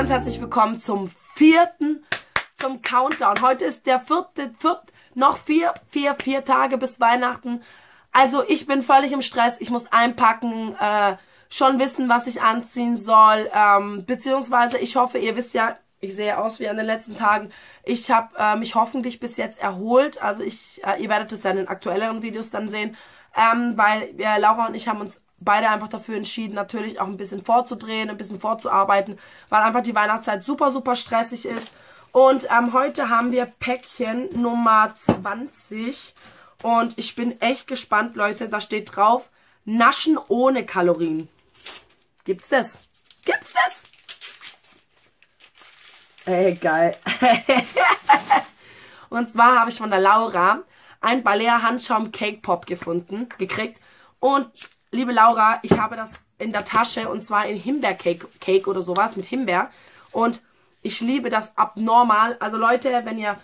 ganz herzlich willkommen zum vierten, zum Countdown. Heute ist der vierte, vierte noch vier, vier, vier Tage bis Weihnachten. Also ich bin völlig im Stress. Ich muss einpacken, äh, schon wissen, was ich anziehen soll. Ähm, beziehungsweise ich hoffe, ihr wisst ja, ich sehe aus wie an den letzten Tagen. Ich habe äh, mich hoffentlich bis jetzt erholt. Also ich, äh, ihr werdet es ja in den aktuelleren Videos dann sehen. Ähm, weil äh, Laura und ich haben uns beide einfach dafür entschieden, natürlich auch ein bisschen vorzudrehen, ein bisschen vorzuarbeiten, weil einfach die Weihnachtszeit super, super stressig ist. Und ähm, heute haben wir Päckchen Nummer 20. Und ich bin echt gespannt, Leute. Da steht drauf, Naschen ohne Kalorien. Gibt's das? Gibt's das? Ey, geil. Und zwar habe ich von der Laura ein Balea Handschaum Cake Pop gefunden, gekriegt. Und liebe Laura, ich habe das in der Tasche und zwar in Himbeercake Cake oder sowas mit Himbeer. Und ich liebe das abnormal. Also Leute, wenn ihr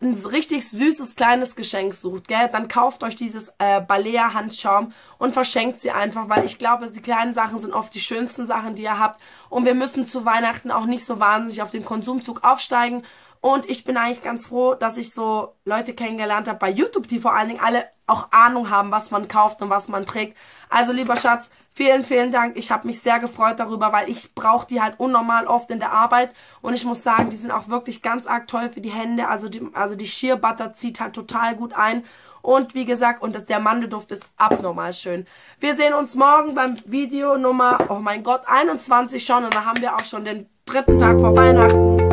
ein richtig süßes kleines Geschenk sucht, gell, dann kauft euch dieses äh, Balea Handschaum und verschenkt sie einfach, weil ich glaube, die kleinen Sachen sind oft die schönsten Sachen, die ihr habt und wir müssen zu Weihnachten auch nicht so wahnsinnig auf den Konsumzug aufsteigen und ich bin eigentlich ganz froh, dass ich so Leute kennengelernt habe bei YouTube, die vor allen Dingen alle auch Ahnung haben, was man kauft und was man trägt. Also lieber Schatz, vielen, vielen Dank. Ich habe mich sehr gefreut darüber, weil ich brauche die halt unnormal oft in der Arbeit. Und ich muss sagen, die sind auch wirklich ganz arg toll für die Hände. Also die, also die Sheer Butter zieht halt total gut ein. Und wie gesagt, und der Mandelduft ist abnormal schön. Wir sehen uns morgen beim Video Nummer, oh mein Gott, 21 schon. Und da haben wir auch schon den dritten Tag vor Weihnachten.